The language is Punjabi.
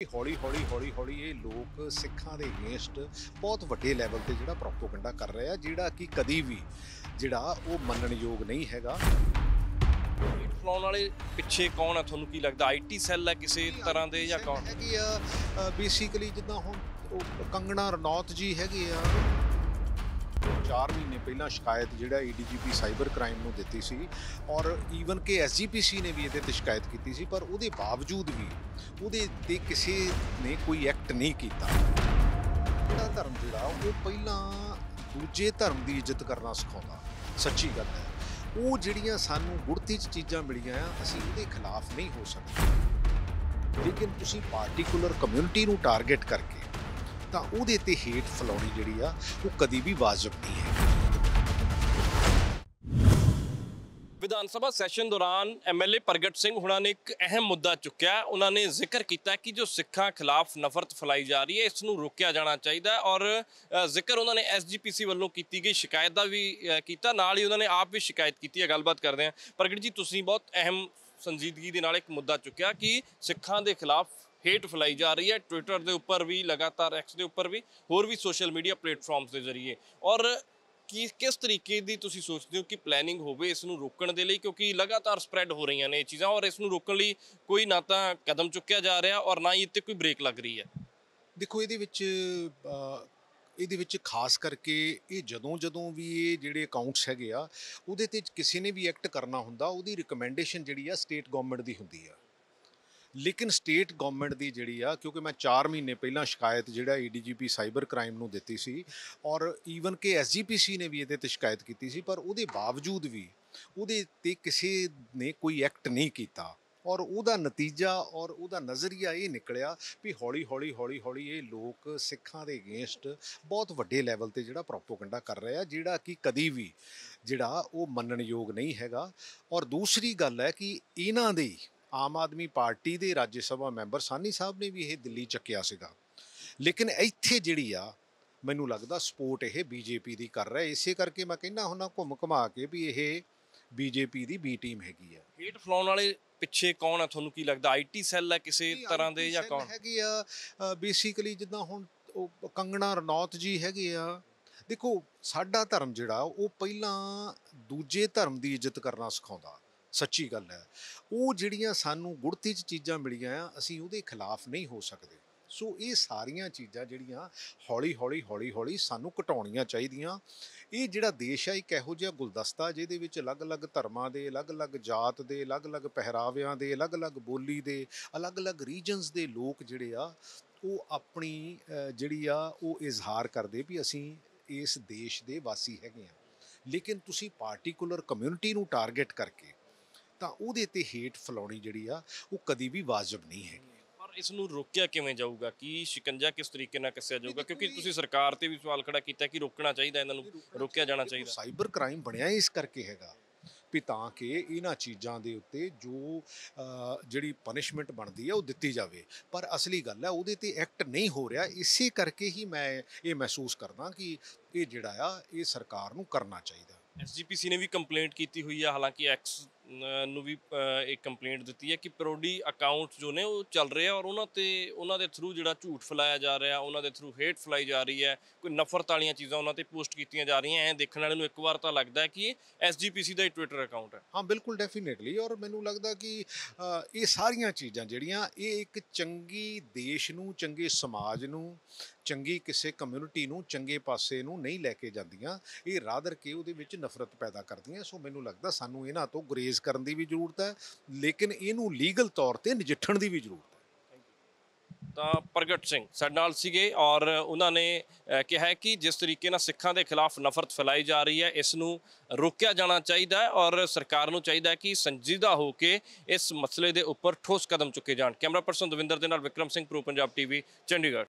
ਹੌਲੀ ਹੌਲੀ ਹੌਲੀ ਹੌਲੀ ਇਹ ਲੋਕ ਸਿੱਖਾਂ ਦੇ ਅਗੇਂਸਟ ਬਹੁਤ ਵੱਡੇ ਲੈਵਲ ਤੇ ਜਿਹੜਾ ਪ੍ਰੋਪਗੈਂਡਾ ਕਰ ਰਹੇ ਆ ਜਿਹੜਾ ਕਿ ਕਦੀ ਵੀ ਜਿਹੜਾ ਉਹ ਮੰਨਣਯੋਗ ਨਹੀਂ ਹੈਗਾ। ਫਲਾਉਣ ਵਾਲੇ ਪਿੱਛੇ ਕੌਣ ਆ? ਤੁਹਾਨੂੰ ਕੀ ਲੱਗਦਾ? ਆਈਟੀ ਸੈੱਲ ਹੈ ਕਿਸੇ ਤਰ੍ਹਾਂ ਦੇ ਜਾਂ ਕੌਣ? ਹੈਗੀ ਆ ਬੇਸਿਕਲੀ ਜਿੱਦਾਂ ਹੁਣ ਉਹ ਕੰਗਣਾ ਰਣੌਤ ਜੀ ਹੈਗੇ ਆ। 4 ਮਹੀਨੇ ਪਹਿਲਾਂ ਸ਼ਿਕਾਇਤ ਜਿਹੜਾ ਏਡੀਜੀਪੀ ਸਾਈਬਰ ਕ੍ਰਾਈਮ ਨੂੰ ਦਿੱਤੀ ਸੀ ਔਰ ਈਵਨ ਕਿ ਐਸਜੀਪੀਸੀ ਨੇ ਵੀ ਇਹਦੇ ਤੇ ਸ਼ਿਕਾਇਤ ਕੀਤੀ ਸੀ, ਪਰ ਉਹਦੇ ਬਾਵਜੂਦ ਵੀ ਉਹਦੇ ਤੇ ਕਿਸੇ ਨੇ ਕੋਈ ਐਕਟ ਨਹੀਂ ਕੀਤਾ। ਜਿਹੜਾ ਧਰਮ ਜਿਹੜਾ, ਉਹ ਪਹਿਲਾਂ ਦੂਜੇ ਧਰਮ ਦੀ ਇੱਜ਼ਤ ਕਰਨਾ ਸਿਖਾਉਂਦਾ। ਸੱਚੀ ਗੱਲ ਹੈ, ਉਹ ਜਿਹੜੀਆਂ ਸਾਨੂੰ ਗੁੜਤੀ 'ਚ ਚੀਜ਼ਾਂ ਮਿਲੀਆਂ ਆ, ਅਸੀਂ ਉਹਦੇ ਖਿਲਾਫ ਨਹੀਂ ਹੋ ਸਕਦੇ। ਲੇਕਿਨ ਤੁਸੀਂ ਪਾਰਟਿਕੂਲਰ ਕਮਿਊਨਿਟੀ ਨੂੰ ਟਾਰਗੇਟ ਕਰਕੇ ਤਾਂ ਉਹਦੇ ਤੇ ਹੇਟ ਫਲਾਉਣੀ ਜਿਹੜੀ ਆ, ਉਹ ਕਦੀ ਵੀ ਵਾਜਬ ਨਹੀਂ ਹੈ। ਵਿਧਾਨ ਸਭਾ ਸੈਸ਼ਨ ਦੌਰਾਨ ਐਮਐਲਏ ਪ੍ਰਗਟ ਸਿੰਘ ਹੁਣਾਂ ਨੇ ਇੱਕ ਅਹਿਮ ਮੁੱਦਾ ਚੁੱਕਿਆ। ਉਹਨਾਂ ਨੇ ਜ਼ਿਕਰ ਕੀਤਾ ਕਿ ਜੋ ਸਿੱਖਾਂ ਖਿਲਾਫ ਨਫ਼ਰਤ ਫੈਲਾਈ ਜਾ ਰਹੀ ਹੈ, ਇਸ ਨੂੰ ਰੋਕਿਆ ਜਾਣਾ ਚਾਹੀਦਾ ਔਰ ਜ਼ਿਕਰ ਉਹਨਾਂ ਨੇ ਐਸਜੀਪੀਸੀ ਵੱਲੋਂ ਕੀਤੀ ਗਈ, ਸ਼ਿਕਾਇਤ ਦਾ ਵੀ ਕੀਤਾ। ਨਾਲ ਹੀ ਉਹਨਾਂ ਨੇ ਆਪ ਵੀ ਸ਼ਿਕਾਇਤ ਕੀਤੀ ਹੈ, ਗੱਲਬਾਤ ਕਰਦੇ ਹਾਂ। ਪ੍ਰਗਟ ਜੀ, ਤੁਸੀਂ ਬਹੁਤ ਅਹਿਮ ਸੰਜੀਦਗੀ ਦੇ ਨਾਲ ਇੱਕ ਮੁੱਦਾ ਚੁੱਕਿਆ ਕਿ ਸਿੱਖਾਂ ਦੇ ਖਿਲਾਫ ਹੇਟ ਫੈਲਾਈ ਜਾ ਰਹੀ ਹੈ। ਟਵਿੱਟਰ ਦੇ ਉੱਪਰ ਵੀ, ਲਗਾਤਾਰ ਐਕਸ ਦੇ ਉੱਪਰ ਵੀ, ਹੋਰ ਵੀ ਸੋਸ਼ਲ ਮੀਡੀਆ ਪਲੇਟਫਾਰਮਸ ਦੇ ਜ਼ਰੀਏ। ਔਰ ਕੀ, ਕਿਸ ਤਰੀਕੇ ਦੀ ਤੁਸੀਂ ਸੋਚਦੇ ਹੋ ਕਿ ਪਲੈਨਿੰਗ ਹੋਵੇ ਇਸ ਨੂੰ ਰੋਕਣ ਦੇ ਲਈ? ਕਿਉਂਕਿ ਲਗਾਤਾਰ ਸਪਰੈਡ ਹੋ ਰਹੀਆਂ ਨੇ ਇਹ ਚੀਜ਼ਾਂ ਔਰ ਇਸ ਨੂੰ ਰੋਕਣ ਲਈ ਕੋਈ ਨਾ ਤਾਂ ਕਦਮ ਚੁੱਕਿਆ ਜਾ ਰਿਹਾ ਔਰ ਨਾ ਹੀ ਇੱਥੇ ਕੋਈ ਬ੍ਰੇਕ ਲੱਗ ਰਹੀ ਹੈ। ਦੇਖੋ, ਇਹਦੇ ਵਿੱਚ ਇਹਦੇ ਵਿੱਚ ਖਾਸ ਕਰਕੇ ਇਹ ਜਦੋਂ ਜਦੋਂ ਵੀ ਇਹ ਜਿਹੜੇ ਅਕਾਊਂਟਸ ਹੈਗੇ ਆ, ਉਹਦੇ ਤੇ ਕਿਸੇ ਨੇ ਵੀ ਐਕਟ ਕਰਨਾ ਹੁੰਦਾ, ਉਹਦੀ ਰਿਕਮੈਂਡੇਸ਼ਨ ਜਿਹੜੀ ਆ ਸਟੇਟ ਗਵਰਨਮੈਂਟ ਦੀ ਹੁੰਦੀ ਆ। ਲੇਕਿਨ ਸਟੇਟ ਗਵਰਨਮੈਂਟ ਦੀ ਜਿਹੜੀ ਆ, ਕਿਉਂਕਿ ਮੈਂ 4 ਮਹੀਨੇ ਪਹਿਲਾਂ ਸ਼ਿਕਾਇਤ ਜਿਹੜਾ ਏਡੀਜੀਪੀ ਸਾਈਬਰ ਕ੍ਰਾਈਮ ਨੂੰ ਦਿੱਤੀ ਸੀ ਔਰ ਈਵਨ ਕਿ ਐਸਜੀਪੀਸੀ ਨੇ ਵੀ ਇਹਦੇ ਤੇ ਸ਼ਿਕਾਇਤ ਕੀਤੀ ਸੀ, ਪਰ ਉਹਦੇ ਬਾਵਜੂਦ ਵੀ ਉਹਦੇ ਤੇ ਕਿਸੇ ਨੇ ਕੋਈ ਐਕਟ ਨਹੀਂ ਕੀਤਾ ਔਰ ਉਹਦਾ ਨਤੀਜਾ ਔਰ ਉਹਦਾ ਨਜ਼ਰੀਆ ਇਹ ਨਿਕਲਿਆ ਵੀ ਹੌਲੀ ਹੌਲੀ ਹੌਲੀ ਹੌਲੀ ਇਹ ਲੋਕ ਸਿੱਖਾਂ ਦੇ ਅਗੇਂਸਟ ਬਹੁਤ ਵੱਡੇ ਲੈਵਲ ਤੇ ਜਿਹੜਾ ਪ੍ਰੋਪਗੈਂਡਾ ਕਰ ਰਹੇ ਆ, ਜਿਹੜਾ ਕਿ ਕਦੀ ਵੀ ਜਿਹੜਾ ਉਹ ਮੰਨਣਯੋਗ ਨਹੀਂ ਹੈਗਾ ਔਰ ਦੂਸਰੀ ਗੱਲ ਹੈ ਕਿ ਇਹਨਾਂ ਦੇ ਆਮ ਆਦਮੀ ਪਾਰਟੀ ਦੇ ਰਾਜ ਸਭਾ ਮੈਂਬਰ ਸਾਨੀ ਸਾਹਿਬ ਨੇ ਵੀ ਇਹ ਦਿੱਲੀ ਚੱਕਿਆ ਸੀਗਾ। ਲੇਕਿਨ ਇੱਥੇ ਜਿਹੜੀ ਆ ਮੈਨੂੰ ਲੱਗਦਾ ਸਪੋਰਟ ਇਹ ਬੀਜੇਪੀ ਦੀ ਕਰ ਰਿਹਾ। ਇਸੇ ਕਰਕੇ ਮੈਂ ਕਹਿੰਦਾ ਹੁੰਦਾ ਘੁੰਮ ਘੁਮਾ ਕੇ ਵੀ ਇਹ ਬੀਜੇਪੀ ਦੀ ਬੀ ਟੀਮ ਹੈਗੀ ਆ। ਹੇਟ ਫਲਾਉਣ ਵਾਲੇ ਪਿੱਛੇ ਕੌਣ ਆ? ਤੁਹਾਨੂੰ ਕੀ ਲੱਗਦਾ? ਆਈਟੀ ਸੈੱਲ ਹੈ ਕਿਸੇ ਤਰ੍ਹਾਂ ਦੇ ਜਾਂ ਕੌਣ? ਹੈਗੇ ਆ ਬੇਸਿਕਲੀ ਜਿੱਦਾਂ ਹੁਣ ਉਹ ਕੰਗਣਾ ਰਣੌਤ ਜੀ ਹੈਗੇ ਆ। ਦੇਖੋ ਸਾਡਾ ਧਰਮ ਜਿਹੜਾ ਉਹ ਪਹਿਲਾਂ ਦੂਜੇ ਧਰਮ ਦੀ ਇੱਜ਼ਤ ਕਰਨਾ ਸਿਖਾਉਂਦਾ। ਸੱਚੀ ਗੱਲ ਹੈ। ਉਹ ਜਿਹੜੀਆਂ ਸਾਨੂੰ ਗੁੜਤੀ 'ਚ ਚੀਜ਼ਾਂ ਮਿਲੀਆਂ ਆ, ਅਸੀਂ ਉਹਦੇ ਖਿਲਾਫ ਨਹੀਂ ਹੋ ਸਕਦੇ। ਸੋ ਇਹ ਸਾਰੀਆਂ ਚੀਜ਼ਾਂ ਜਿਹੜੀਆਂ ਹੌਲੀ ਹੌਲੀ ਹੌਲੀ ਹੌਲੀ ਸਾਨੂੰ ਘਟਾਉਣੀਆਂ ਚਾਹੀਦੀਆਂ। ਇਹ ਜਿਹੜਾ ਦੇਸ਼ ਆ, ਇੱਕ ਇਹੋ ਜਿਹਾ ਗੁਲਦਸਤਾ ਜਿਹਦੇ ਵਿੱਚ ਅਲੱਗ-ਅਲੱਗ ਧਰਮਾਂ ਦੇ, ਅਲੱਗ-ਅਲੱਗ ਜਾਤ ਦੇ, ਅਲੱਗ-ਅਲੱਗ ਪਹਿਰਾਵਿਆਂ ਦੇ, ਅਲੱਗ-ਅਲੱਗ ਬੋਲੀ ਦੇ, ਅਲੱਗ-ਅਲੱਗ ਰੀਜਨਸ ਦੇ ਲੋਕ ਜਿਹੜੇ ਆ, ਉਹ ਆਪਣੀ ਜਿਹੜੀ ਆ, ਉਹ ਇਜ਼ਹਾਰ ਕਰਦੇ ਵੀ ਅਸੀਂ ਇਸ ਦੇਸ਼ ਦੇ ਵਾਸੀ ਹੈਗੇ ਆ। ਲੇਕਿਨ ਤੁਸੀਂ ਪਾਰਟਿਕੂਲਰ ਕਮਿਊਨਿਟੀ ਨੂੰ ਟਾਰਗੇਟ ਕਰਕੇ ਤਾਂ ਉਹਦੇ ਤੇ ਹੇਟ ਫਲਾਉਣੀ ਜਿਹੜੀ ਆ ਉਹ ਕਦੀ ਵੀ ਵਾਜਬ ਨਹੀਂ ਹੈਗੀ। ਪਰ ਇਸ ਨੂੰ ਰੋਕਿਆ ਕਿਵੇਂ ਜਾਊਗਾ? ਕੀ ਸ਼ਿਕੰਜਾ ਕਿਸ ਤਰੀਕੇ ਨਾਲ ਕੱਸਿਆ ਜਾਊਗਾ? ਕਿਉਂਕਿ ਤੁਸੀਂ ਸਰਕਾਰ ਤੇ ਵੀ ਸਵਾਲ ਖੜਾ ਕੀਤਾ ਕਿ ਰੋਕਣਾ ਚਾਹੀਦਾ ਇਹਨਾਂ ਨੂੰ ਰੋਕਿਆ ਜਾਣਾ ਚਾਹੀਦਾ। ਸਾਈਬਰ ਕ੍ਰਾਈਮ ਬਣਿਆ ਇਸ ਕਰਕੇ ਹੈਗਾ ਵੀ ਤਾਂ ਕਿ ਇਹਨਾਂ ਚੀਜ਼ਾਂ ਦੇ ਉੱਤੇ ਜੋ ਜਿਹੜੀ ਪਨਿਸ਼ਮੈਂਟ ਬਣਦੀ ਹੈ ਉਹ ਦਿੱਤੀ ਜਾਵੇ। ਪਰ ਅਸਲੀ ਗੱਲ ਹੈ ਉਹਦੇ ਤੇ ਐਕਟ ਨਹੀਂ ਹੋ ਰਿਹਾ ਇਸੇ ਕਰਕੇ ਹੀ ਮੈਂ ਇਹ ਮਹਿਸੂਸ ਕਰਦਾ ਕਿ ਇਹ ਜਿਹੜਾ ਆ ਇਹ ਸਰਕਾਰ ਨੂੰ ਕਰਨਾ ਚਾਹੀਦਾ। ਐਸਜੀਪੀਸੀ ਨੇ ਵੀ ਕੰਪਲੇਂਟ ਕੀਤੀ ਹੋਈ ਹੈ ਹਾਲਾਂਕਿ ਐਕਸ ਨੂੰ ਵੀ ਅ, ਇੱਕ ਕੰਪਲੇਂਟ ਦਿੱਤੀ ਹੈ ਕਿ ਪਰੋਡੀ ਅਕਾਊਂਟ ਜੋ ਨੇ ਉਹ ਚੱਲ ਰਹੇ ਆ ਔਰ ਉਹਨਾਂ ਤੇ ਉਹਨਾਂ ਦੇ ਥਰੂ ਜਿਹੜਾ ਝੂਠ ਫੈਲਾਇਆ ਜਾ ਰਿਹਾ ਉਹਨਾਂ ਦੇ ਥਰੂ ਹੇਟ ਫੈਲਾਈ ਜਾ ਰਹੀ ਹੈ ਕੋਈ ਨਫ਼ਰਤ ਵਾਲੀਆਂ ਚੀਜ਼ਾਂ ਉਹਨਾਂ ਤੇ ਪੋਸਟ ਕੀਤੀਆਂ ਜਾ ਰਹੀਆਂ ਐ ਦੇਖਣ ਵਾਲੇ ਨੂੰ ਇੱਕ ਵਾਰ ਤਾਂ ਲੱਗਦਾ ਹੈ ਕਿ ਇਹ ਐਸਜੀਪੀਸੀ ਦਾ ਹੀ ਟਵਿੱਟਰ ਅਕਾਊਂਟ ਹੈ। ਹਾਂ ਬਿਲਕੁਲ ਡੈਫੀਨੇਟਲੀ ਔਰ ਮੈਨੂੰ ਲੱਗਦਾ ਕਿ ਇਹ ਸਾਰੀਆਂ ਚੀਜ਼ਾਂ ਜਿਹੜੀਆਂ ਇਹ ਇੱਕ ਚੰਗੀ ਦੇਸ਼ ਨੂੰ ਚੰਗੇ ਸਮਾਜ ਨੂੰ ਚੰਗੀ ਕਿਸੇ ਕਮਿਊਨਿਟੀ ਨੂੰ ਚੰਗੇ ਪਾਸੇ ਨੂੰ ਨਹੀਂ ਲੈ ਕੇ ਜਾਂਦੀਆਂ ਇਹ ਰਾਦਰ ਕੇ ਉਹਦੇ ਵਿੱਚ ਨਫ਼ਰਤ ਪੈਦਾ ਕਰਦੀਆਂ ਸੋ ਮੈਨੂੰ ਲੱਗਦਾ ਸਾਨੂੰ ਇਹਨਾਂ ਤੋਂ ਗੁਰੇਜ਼ ਕਰਨ ਦੀ ਵੀ ਜ਼ਰੂਰਤ ਹੈ, ਲੇਕਿਨ ਇਹਨੂੰ ਲੀਗਲ ਤੌਰ ਤੇ ਨਜਿੱਠਣ ਦੀ ਵੀ ਜ਼ਰੂਰਤ ਹੈ। ਤਾਂ ਪ੍ਰਗਟ ਸਿੰਘ ਸਾਡੇ ਨਾਲ ਸੀਗੇ ਔਰ ਉਹਨਾਂ ਨੇ ਕਿਹਾ ਕਿ ਜਿਸ ਤਰੀਕੇ ਨਾਲ ਸਿੱਖਾਂ ਦੇ ਖਿਲਾਫ ਨਫ਼ਰਤ ਫੈਲਾਈ ਜਾ ਰਹੀ ਹੈ, ਇਸ ਨੂੰ ਰੋਕਿਆ ਜਾਣਾ ਚਾਹੀਦਾ ਹੈ ਔਰ ਸਰਕਾਰ ਨੂੰ ਚਾਹੀਦਾ ਹੈ ਕਿ ਸੰਜੀਦਾ ਹੋ ਕੇ ਇਸ ਮਸਲੇ ਦੇ ਉੱਪਰ ਠੋਸ ਕਦਮ ਚੁੱਕੇ ਜਾਣ। ਕੈਮਰਾ ਪਰਸਨ ਦਵਿੰਦਰ ਦੇ ਨਾਲ ਵਿਕਰਮ ਸਿੰਘ, ਪ੍ਰੋ ਪੰਜਾਬ ਟੀਵੀ, ਚੰਡੀਗੜ੍ਹ।